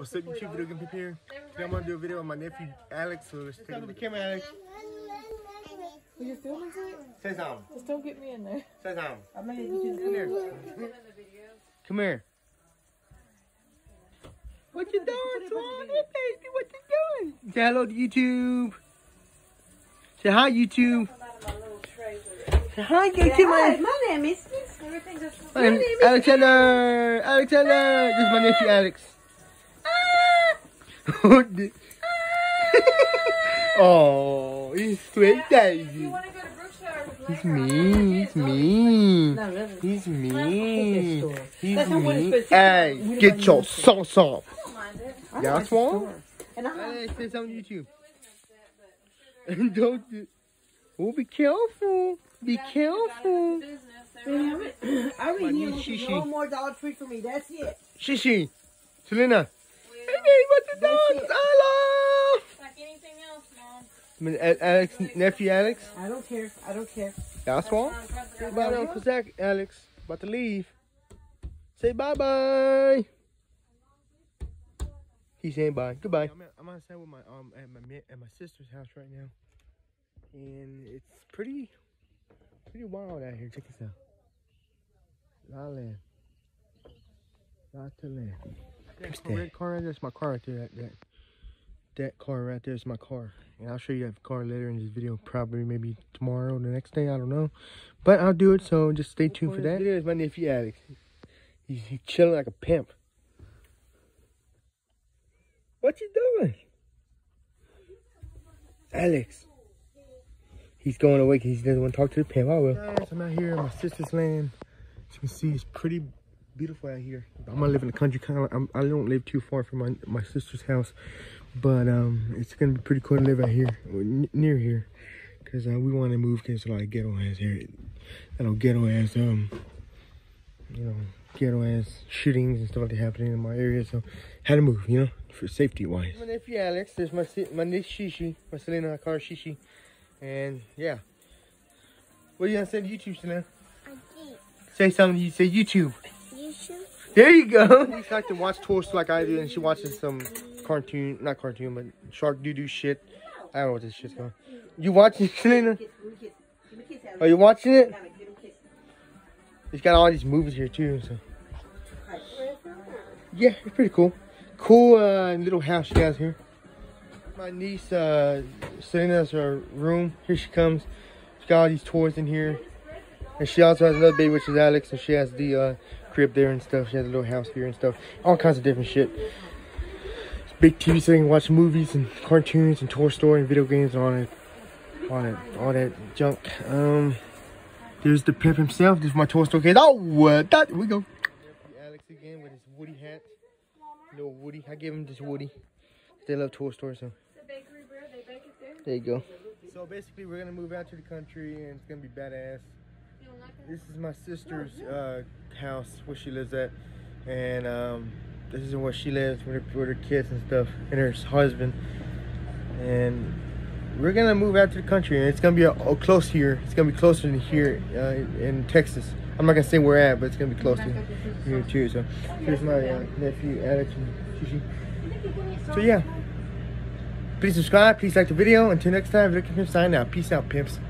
What's up, YouTube video game people here? Today I'm gonna do a video on my nephew Alex. So let's take a look at the camera, Alex. Are you filming it? Say something. Just don't get me in there. Say something. I'm gonna get you Come here. Come here. What you doing, Swan? Hey, baby, what you doing? Say hello to YouTube. Say hi, YouTube. Say hi, get to my. my name is Everything just. My name is Alexander. Alexander. This is my nephew Alex. Oh, he's sweet Daisy. really. He's mean. He's That's not what it's mean. supposed to be. Hey, We don't get your sauce off. I don't mind it. I Yeah, like that's one. And I Hey, say something on YouTube. And Don't. do- Oh, be careful. Be careful. Business. Man, I My already need niece, you Shishi. no more Dollar Tree for me. That's it. Shishi. Selena. Hey, hey, what you That's doing? it. Hello. Like anything else, Mom. I mean, Alex, nephew Alex. I don't care. I don't care. That's one. Say bye to Uncle Zach, Alex. About to leave. Say bye bye. He's saying bye. Goodbye. I'm, I'm outside with my um at my at my sister's house right now, and it's pretty pretty wild out here. Check this out. Lot of land. Lot of land. That red car right there's my car right there. That, that that car right there is my car. And I'll show you that car later in this video, probably maybe tomorrow or the next day, I don't know. But I'll do it, so just stay tuned for that. This video is my nephew Alex. He's, he's chilling like a pimp. What you doing? Alex. He's going away because he doesn't want to talk to the pimp. I will. Guys, I'm out here in my sister's land. As you can see, it's pretty beautiful out here. I'm gonna live in the country. Kind of. I'm, I don't live too far from my my sister's house, but um, it's gonna be pretty cool to live out here, or near here, because uh, we want to move. Cause a lot of ghetto ass here, I know ghetto ass um, you know, ghetto ass shootings and stuff like that happening in my area. So had to move, you know, for safety wise. My nephew Alex. There's my my niece Shishi. My Selena, I call her Shishi, and yeah. What are you gonna say to YouTube, Selena? Say something. You say YouTube. There you go. She like to watch tours like I do, and she watches some cartoon, not cartoon, but shark doo doo shit. I don't know what this shit's called. You watching Selena? Are you watching it? It's got all these movies here too. So yeah, it's pretty cool. Cool uh, little house she has here. My niece, uh, Selena's her room. Here she comes. She's got all these toys in here. And she also has another baby, which is Alex. and she has the uh, crib there and stuff. She has a little house here and stuff. All kinds of different shit. It's big TV so you can watch movies and cartoons and Toy Story and video games and all that, all that, all that junk. Um, there's the pimp himself. This is my Toy Story case. Oh, uh, that we go. Alex again with his Woody hat. Little Woody. I give him this Woody. They love Toy Story, so The bakery bread, they bake it there. there you go. So basically, we're gonna move out to the country, and it's gonna be badass. You don't like it? This is my sister's uh, house where she lives at, and um, this is where she lives with her, with her kids and stuff, and her husband. And we're gonna move out to the country, and it's gonna be uh close here. It's gonna be closer than here uh, in Texas. I'm not gonna say where at, but it's gonna be close to here too. So here's my uh, nephew Alex and. So yeah, please subscribe, please like the video. Until next time, looking for sign out. Peace out, pimps.